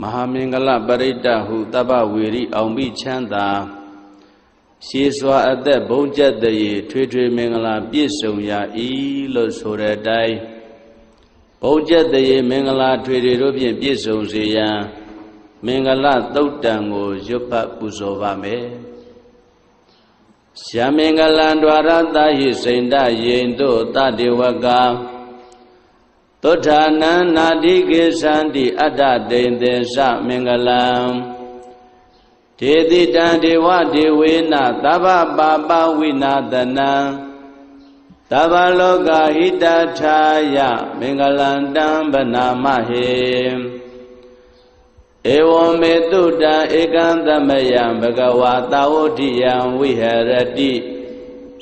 မဟာမင်္ဂလပရိတ္တဟုတပ္ပဝေရိအောင်ပြီးချမ်းသာရှေးစွာအသက်ဘုံကျက်တည်းထွေထွေမင်္ဂလာပြည့်စုံရာဤလို့ဆိုတဲ့အတိုင်းဘုံကျက်တည်းမင်္ဂလာထွေထွေတို့ဖြင့်ပြည့်စုံစေရန်မင်္ဂလသုတ်တံကိုရွတ်ဖတ်ပူဇော်ပါမယ်ရှမင်္ဂလံ द्वार တာဟိစိန္ဒယိန်တို့တတေဝက သုထာနံနာတိကေသန္တိအတ္တဒိန်သေသမင်္ဂလံဒေတိတံဒေဝဒေဝေနသဗ္ဗပါပဝိနာသနံသဗ္ဗလောကဟိတထာယမင်္ဂလံတံဗနာမဟေဧဝံမေတုတံဧကံသမယံဘဂဝါတာဝတိယံဝိဟရတိ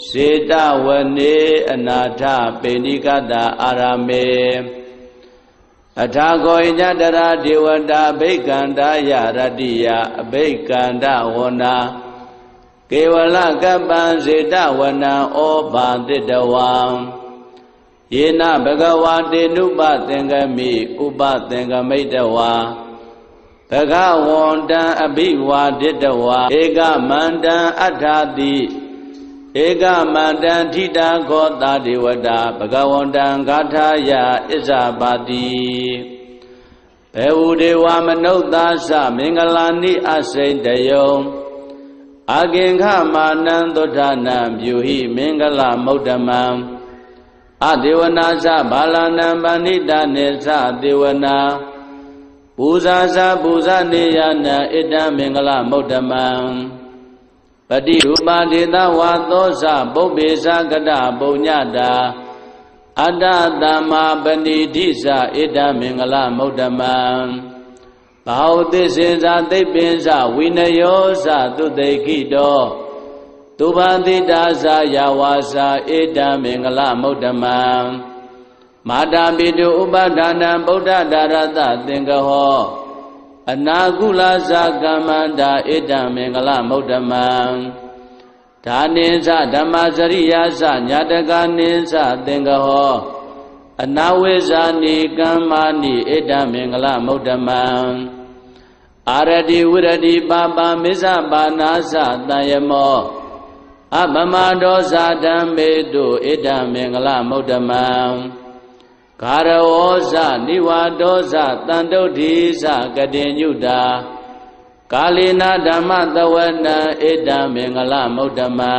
စေတဝနေအနာထပေဏိကတာအာရမေအထာဂောညတရာဒေဝတာအဘိကန္တာယရတ္တိယအဘိကန္တဝနာကေဝလကပ္ပံစေတဝနံဩဘာတိတဝံယေနဘဂဝါတေနုပသင်္ကမိဥပသင်္ကမိတဝါဘဂဝန္တံအဘိဝါဒိတဝါဧကမန္တံအထာတိ ဧကမန္တံထိတာခောတာဒေဝတာဘဂဝန္တံဂါထာယဣဇာပါတိဘေဝဒေဝမနုဿာသမင်္ဂလာနိအစိတယုံအာကင်္ခမာနံသုဒ္ဓနာပြုဟိမင်္ဂလမௌတမံအဒေဝနာသဘာလနံပဏိတနေသဒေဝနာပူဇာစာပူဇာနေယနာဣတံမင်္ဂလမௌတမံ ပတိရူပဒေသဝါသောဇပုပ္ပေဇကတပုံညတာအတ္တတမ္မာပဏိတိဇဣတံမင်္ဂလမௌတမံဘာဝသစ္စေဇာသိပ္ပင်ဇဝိနယောဇသုတေခိတောသူဘာတိတာဇာယဝါစာဣတံမင်္ဂလမௌတမံမာတာပိတုဥပဒါနံဗုဒ္ဓဒါရတသင်္ကဟော အနာကုလဇာကမ္မန္တာဣတံမင်္ဂလမௌတမံဒါနိသဓမ္မစရိယာသညာတကနိသသင်္ကဟောအနာဝိဇာနိကမ္မာနိဣတံမင်္ဂလမௌတမံအာရတိဝရတိပါပမစ္ဆပါနာသတံယမောအပမဒောဇာဓမ္မေတုဣတံမင်္ဂလမௌတမံ ဂါရဝောဇနိဝါဒောဇတန်တုဋ္ဌိဇကတိညုတာကာလိနာဓမ္မသဝနံဣတံမင်္ဂလမௌတမံ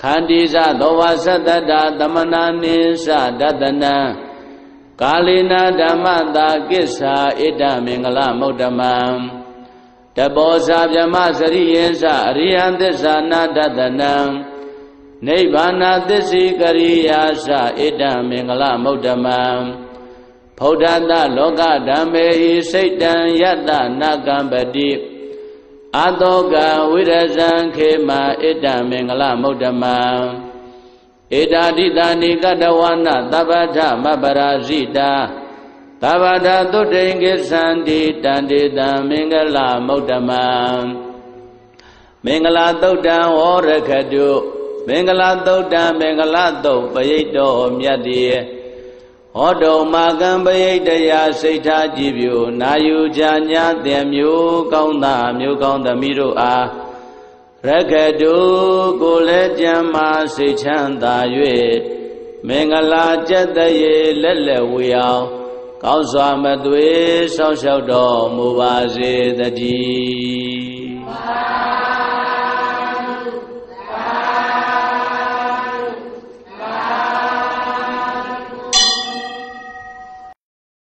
ခန္တီဇသောဝသတ္တတာသမနာနိသဒတနံကာလိနာဓမ္မတာကိစ္ဆာဣတံမင်္ဂလမௌတမံတဘောဇာဗျမစရိယေသအရိယသစ္စာနာဒတနံ နိဗ္ဗာနသစ္စိကရိယာသဣတံမင်္ဂလမௌတမံဖௌဒတလောကဓမ္မေဟိစိတ်တံယတ္တနာကံပတိအတောကဝိရဇံခေမဣတံမင်္ဂလမௌတမံဧတာတိတာနိကတဝနာသဗ္ဗထမပရာဇိတာသဗ္ဗထသုတိင်္ကိသန္တိတန္တိတံမင်္ဂလမௌတမံမင်္ဂလာသုတ်တံဝရခတု မင်္ဂလာသုတ်တံမင်္ဂလာသုတ်ပရိတ်တော်မြတ်တည်းဟောတုံမာကံပရိတ်တရားစိတ်ထားကြည်ပြူနာယူကြညာတဲ့မျိုးကောင်းသားမျိုးကောင်းသမီးတို့အားရခတုကိုလည်းကြံမာစိတ်ချမ်းသာ၍မင်္ဂလာကျက်တရေလက်လက်ဝေအောင်ကောင်းစွာမသွေဆောက်ရှောက်တော်မူပါစေတည်း